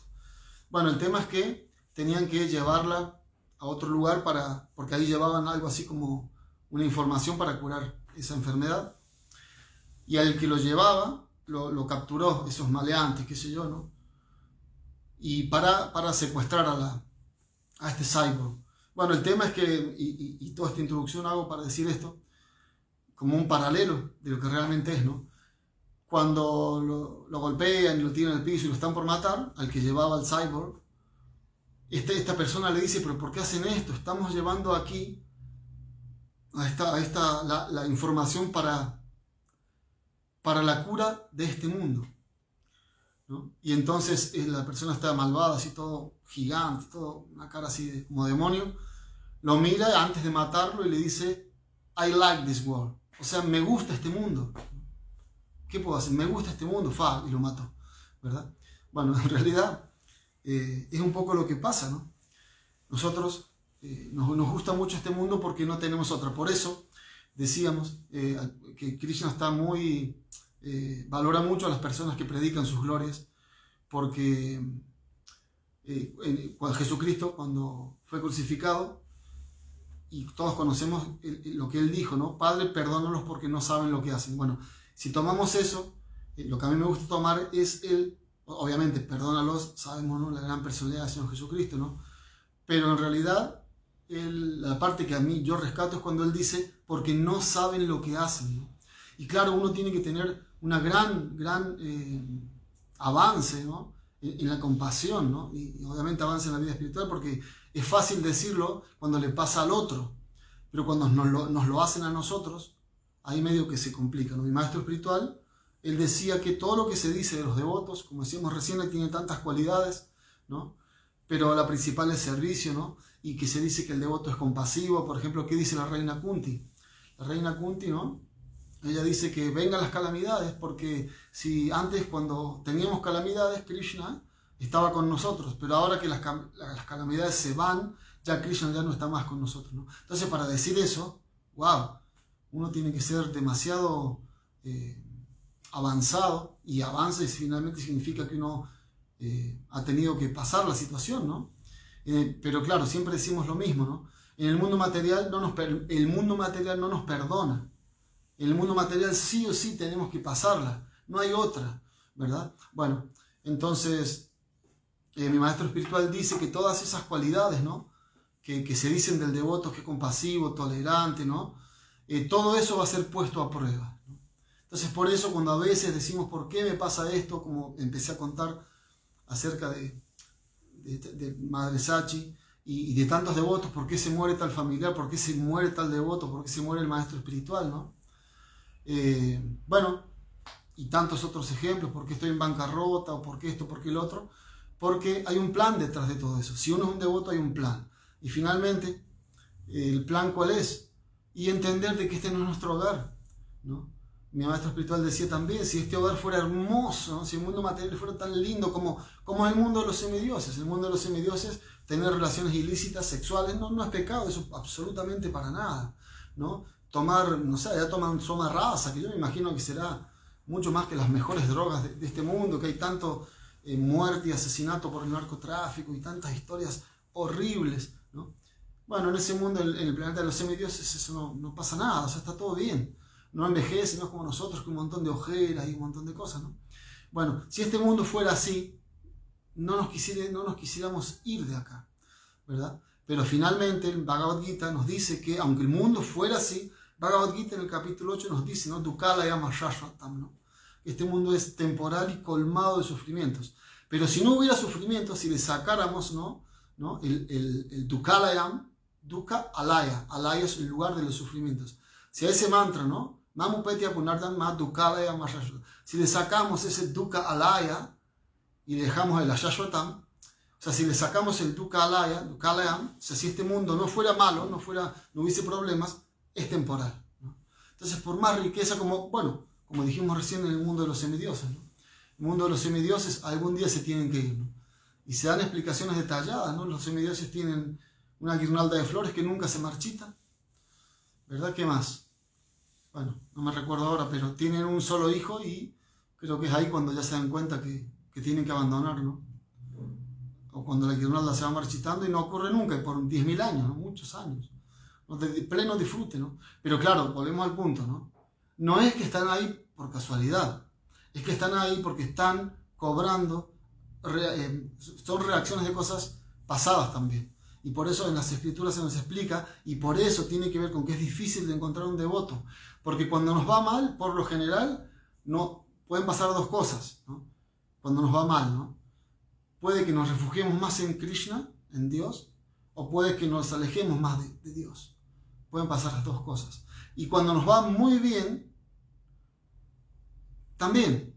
Bueno, el tema es que tenían que llevarla a otro lugar para, porque ahí llevaban algo así como una información para curar esa enfermedad. Y al que lo llevaba, lo, capturó, esos maleantes, qué sé yo, ¿no? Y para, para secuestrar a, la, a este cyborg. Bueno, el tema es que, y, toda esta introducción hago para decir esto, como un paralelo de lo que realmente es, ¿no? Cuando lo, golpean y lo tiran al piso y lo están por matar, al que llevaba al cyborg, este, esta persona le dice, pero ¿por qué hacen esto? Estamos llevando aquí Ahí está, la, información para, para la cura de este mundo. Y entonces eh, la persona está malvada, así todo gigante, todo una cara así como demonio. Lo mira antes de matarlo y le dice, I like this world. O sea, me gusta este mundo. ¿Qué puedo hacer? Me gusta este mundo, fa, y lo mato. ¿Verdad? Bueno, en realidad eh, es un poco lo que pasa, ¿no? Nosotros eh, nos, gusta mucho este mundo porque no tenemos otra. Por eso decíamos eh, que Krishna está muy, valora mucho a las personas que predican sus glorias, porque cuando Jesucristo, cuando fue crucificado, y todos conocemos lo que él dijo, ¿no? Padre, perdónalos porque no saben lo que hacen. Bueno, si tomamos eso, lo que a mí me gusta tomar es el, obviamente, perdónalos, sabemos, ¿no? La gran personalidad del Señor Jesucristo, ¿no? Pero en realidad la parte que a mí yo rescato es cuando él dice, porque no saben lo que hacen. Y claro, uno tiene que tener una gran, gran eh, avance ¿no? En, la compasión, ¿no? y, obviamente avance en la vida espiritual, porque es fácil decirlo cuando le pasa al otro, pero cuando nos lo, hacen a nosotros, ahí medio que se complica. Mi maestro espiritual, él decía que todo lo que se dice de los devotos, como decíamos recién, tiene tantas cualidades, ¿no? pero la principal es servicio, ¿no? y que se dice que el devoto es compasivo. Por ejemplo, ¿qué dice la reina Kunti? La reina Kunti, ¿no? Ella dice que vengan las calamidades, porque si antes cuando teníamos calamidades, Krishna estaba con nosotros, pero ahora que las, las calamidades se van, ya Krishna ya no está más con nosotros. ¿no? Entonces, para decir eso, wow, uno tiene que ser demasiado eh, avanzado y avanza y finalmente significa que uno eh, ha tenido que pasar la situación, ¿no? Eh, pero claro, siempre decimos lo mismo, ¿no? En el mundo material no nos, el mundo material no nos perdona. El mundo material sí o sí tenemos que pasarla, no hay otra, ¿verdad? Bueno, entonces mi maestro espiritual dice que todas esas cualidades, ¿no? Que, se dicen del devoto, que es compasivo, tolerante, ¿no? Eh, todo eso va a ser puesto a prueba. Entonces por eso cuando a veces decimos, ¿por qué me pasa esto? Como empecé a contar acerca de, de, Madre Sachi y, de tantos devotos, ¿por qué se muere tal familiar? ¿Por qué se muere tal devoto? ¿Por qué se muere el maestro espiritual? ¿no? Eh, bueno, y tantos otros ejemplos, ¿por qué estoy en bancarrota? ¿O por qué esto? ¿Por qué el otro? Porque hay un plan detrás de todo eso. Si uno es un devoto, hay un plan. Y finalmente, ¿el plan cuál es? y entender de que este no es nuestro hogar. ¿no? Mi maestro espiritual decía también, si este hogar fuera hermoso, si el mundo material fuera tan lindo como, como el mundo de los semidioses, el mundo de los semidioses, tener relaciones ilícitas, sexuales, no, no es pecado, eso absolutamente para nada. ¿no? Tomar, no sé, ya toman soma raza, que yo me imagino que será mucho más que las mejores drogas de, este mundo, que hay tanto eh, muerte y asesinato por el narcotráfico y tantas historias horribles. ¿no? Bueno, en ese mundo, en el planeta de los semidioses, eso no, pasa nada, o sea, está todo bien. No envejece, no es como nosotros, con un montón de ojeras y un montón de cosas, ¿no? Bueno, si este mundo fuera así, no nos, quisiera, no nos quisiéramos ir de acá, ¿verdad? Pero finalmente el Bhagavad Gita nos dice que, aunque el mundo fuera así, Bhagavad Gita en el capítulo 8 nos dice, ¿no? Dukala llama ¿no? Este mundo es temporal y colmado de sufrimientos. Pero si no hubiera sufrimientos, si le sacáramos, ¿no? ¿no? El, el, el Dukalayam, Dukkha Alaya. Alaya es el lugar de los sufrimientos. Si a ese mantra, ¿no? Si le sacamos ese Dukkha Alaya y dejamos el Ashashwatam, o sea, si le sacamos el Dukkha Alaya, Dukkha o sea, si este mundo no fuera malo, no, fuera, no hubiese problemas, es temporal. Entonces, por más riqueza como, bueno, como dijimos recién en el mundo de los semidioses, ¿no? El mundo de los semidioses algún día se tienen que ir, ¿no? Y se dan explicaciones detalladas, ¿no? Los semidioses tienen una guirnalda de flores que nunca se marchita. ¿Verdad? ¿Qué más? Bueno, no me recuerdo ahora, pero tienen un solo hijo y creo que es ahí cuando ya se dan cuenta que, tienen que abandonar, ¿no? O cuando la guirnalda se va marchitando y no ocurre nunca, por 10.000 años, muchos años. De pleno disfrute, ¿no? Pero claro, volvemos al punto, ¿no? No es que están ahí por casualidad, es que están ahí porque están cobrando, eh, son reacciones de cosas pasadas también. Y por eso en las escrituras se nos explica, y por eso tiene que ver con que es difícil de encontrar un devoto. Porque cuando nos va mal, por lo general, no, pueden pasar dos cosas. Cuando nos va mal, ¿no? Puede que nos refugiemos más en Krishna, en Dios, o puede que nos alejemos más de, Dios. Pueden pasar las dos cosas. Y cuando nos va muy bien, también,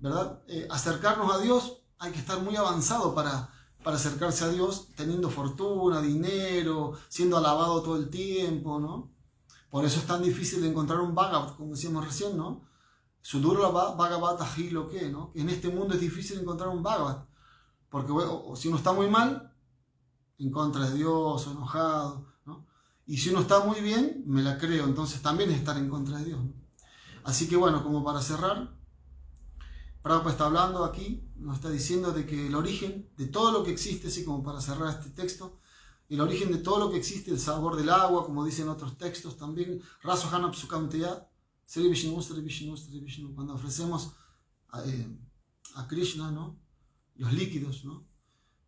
¿verdad? Eh, acercarnos a Dios hay que estar muy avanzado para para acercarse a Dios teniendo fortuna, dinero, siendo alabado todo el tiempo, ¿no? Por eso es tan difícil de encontrar un Bhagavat, como decíamos recién, ¿no? Sudurla Bhagavat lo que, ¿no? En este mundo es difícil encontrar un Bhagavat, porque si uno está muy mal, en contra de Dios, o enojado, ¿no? Y si uno está muy bien, me la creo, entonces también es estar en contra de Dios. Así que bueno, como para cerrar, Prabhupada está hablando aquí, nos está diciendo de que el origen de todo lo que existe, así como para cerrar este texto, el origen de todo lo que existe, el sabor del agua, como dicen otros textos también, Rasohana Psukamteya, Sri Vishnu, Sri Vishnu, Sri Vishnu, cuando ofrecemos a, eh, Krishna, ¿no? los líquidos, ¿no?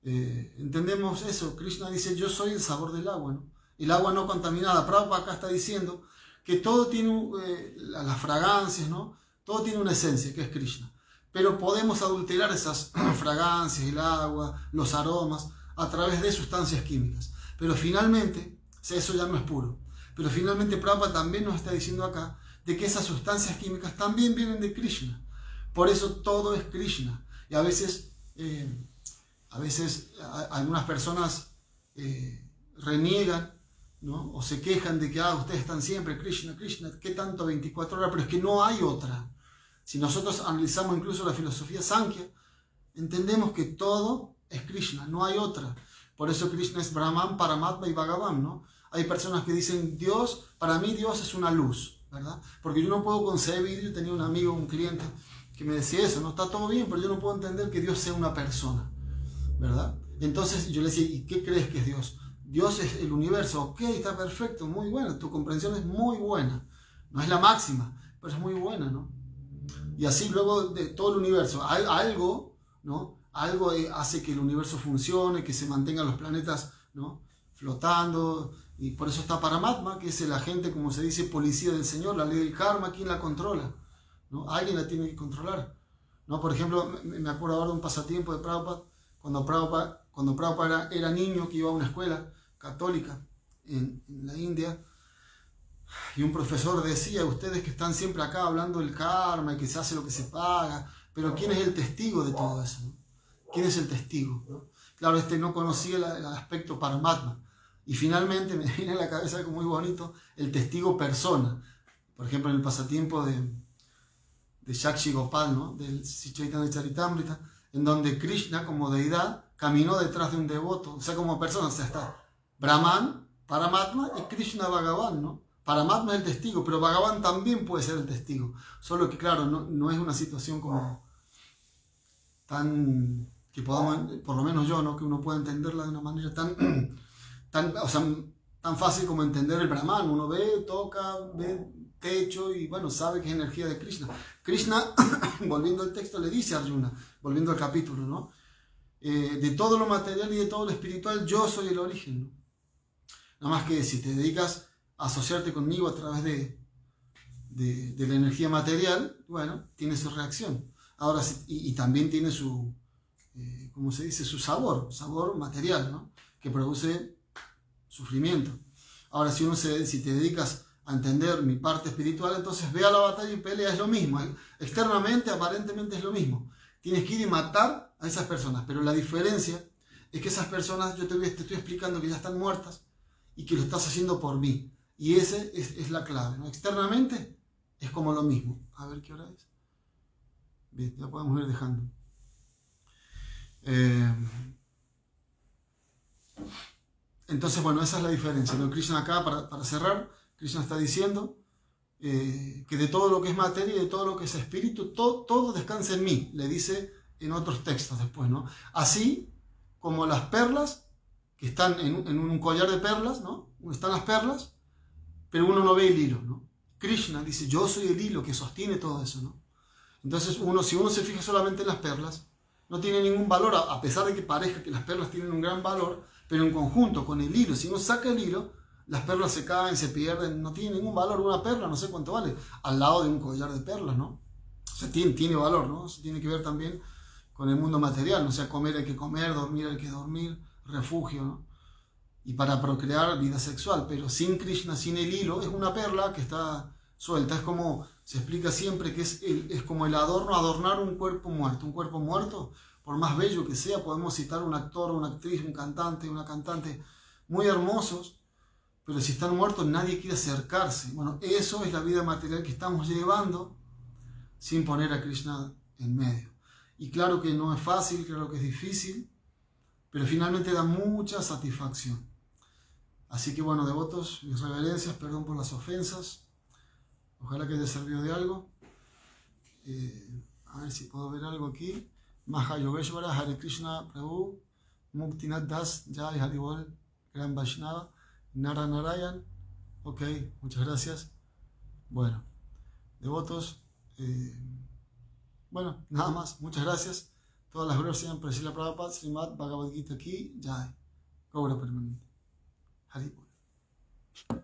Eh, entendemos eso, Krishna dice, yo soy el sabor del agua, ¿no? El agua no contaminada. Prabhupada acá está diciendo que todo tiene eh, las fragancias, ¿no? todo tiene una esencia, que es Krishna pero podemos adulterar esas fragancias, el agua, los aromas, a través de sustancias químicas. Pero finalmente, eso ya no es puro. Pero finalmente Prabhupada también nos está diciendo acá de que esas sustancias químicas también vienen de Krishna. Por eso todo es Krishna. Y a veces, eh, a veces algunas personas eh, reniegan o se quejan de que ah, ustedes están siempre Krishna, Krishna, ¿qué tanto 24 horas? Pero es que no hay otra. Si nosotros analizamos incluso la filosofía Sankhya, entendemos que todo es Krishna, no hay otra. Por eso Krishna es Brahman, Paramatma y Bhagavan, ¿no? Hay personas que dicen, Dios, para mí Dios es una luz, ¿verdad? Porque yo no puedo concebir, yo tenía un amigo, un cliente, que me decía eso, no está todo bien, pero yo no puedo entender que Dios sea una persona, ¿verdad? Entonces yo le decía, ¿y qué crees que es Dios? Dios es el universo, ok, está perfecto, muy bueno, tu comprensión es muy buena, no es la máxima, pero es muy buena, ¿no? Y así luego de todo el universo, algo, ¿no? Algo hace que el universo funcione, que se mantengan los planetas, ¿no? Flotando, y por eso está Paramatma, que es el agente, como se dice, policía del Señor, la ley del karma, ¿quién la controla? ¿no? Alguien la tiene que controlar. ¿no? Por ejemplo, me acuerdo ahora de un pasatiempo de Prabhupada, cuando Prabhupada, cuando Prabhupada era, niño, que iba a una escuela católica en, la India, y un profesor decía, ustedes que están siempre acá hablando del karma y que se hace lo que se paga, pero ¿quién es el testigo de todo eso? ¿Quién es el testigo? Claro, este no conocía el, aspecto Paramatma. Y finalmente me viene a la cabeza algo muy bonito, el testigo persona. Por ejemplo, en el pasatiempo de, de Shakshi Gopal, ¿no? del de Charitamrita, en donde Krishna como deidad caminó detrás de un devoto, o sea, como persona, o sea, está Brahman, Paramatma y Krishna Bhagavan, ¿no? Paramatma es el testigo, pero Bhagavan también puede ser el testigo, solo que claro, no, no es una situación como tan, que podamos, por lo menos yo, ¿no? Que uno pueda entenderla de una manera tan, tan, o sea, tan fácil como entender el Brahman, uno ve, toca, ve techo y bueno, sabe que es energía de Krishna. Krishna, volviendo al texto, le dice a Arjuna, volviendo al capítulo, ¿no? Eh, de todo lo material y de todo lo espiritual, yo soy el origen. ¿no? Nada más que si te dedicas a asociarte conmigo a través de, de, la energía material, bueno, tiene su reacción. Ahora, y, también tiene su, eh, ¿cómo se dice? Su sabor, sabor material. Que produce sufrimiento. Ahora, si uno se, si te dedicas a entender mi parte espiritual, entonces ve a la batalla y pelea, es lo mismo. Externamente, aparentemente es lo mismo. Tienes que ir y matar a esas personas, pero la diferencia es que esas personas, yo te, te estoy explicando que ya están muertas y que lo estás haciendo por mí. Y esa es, la clave. ¿no? Externamente es como lo mismo. A ver qué hora es. Bien, ya podemos ir dejando. Eh, entonces, bueno, esa es la diferencia. ¿no? Krishna acá, para, para cerrar, Krishna está diciendo eh, que de todo lo que es materia y de todo lo que es espíritu, todo, todo descansa en mí, le dice en otros textos después, ¿no? Así como las perlas que están en, un collar de perlas, ¿no? Están las perlas, pero uno no ve el hilo, ¿no? Krishna dice, yo soy el hilo que sostiene todo eso, ¿no? Entonces, uno, si uno se fija solamente en las perlas, no tiene ningún valor, a pesar de que parezca que las perlas tienen un gran valor, pero en conjunto con el hilo, si uno saca el hilo, las perlas se caen, se pierden, no tiene ningún valor una perla, no sé cuánto vale, al lado de un collar de perlas, ¿no? O sea, tiene, tiene valor, ¿no? Eso tiene que ver también con el mundo material, ¿no? o sea, comer hay que comer, dormir hay que dormir, refugio. Y para procrear vida sexual, pero sin Krishna, sin el hilo, es una perla que está suelta, es como, se explica siempre que es, es como el adorno, adornar un cuerpo muerto, un cuerpo muerto, por más bello que sea, podemos citar un actor, una actriz, un cantante, una cantante muy hermosos, pero si están muertos nadie quiere acercarse. Bueno, eso es la vida material que estamos llevando sin poner a Krishna en medio. Y claro que no es fácil, claro que es difícil, pero finalmente da mucha satisfacción. Así que bueno, devotos, mis reverencias, perdón por las ofensas. Ojalá que haya servido de algo. Eh, a ver si puedo ver algo aquí. Maha Yogeshwara, Hare Krishna, Prabhu, Muktinat Das, Jai Haribol, Gran Vaishnava. Nara Narayan. Ok, muchas gracias. Bueno, devotos. Eh, bueno, nada más. Muchas gracias. तो अलहर श्याम प्रशिला प्रभापात श्रीमद भगवद गीता की जाए गौड़ परमंद हरि बोल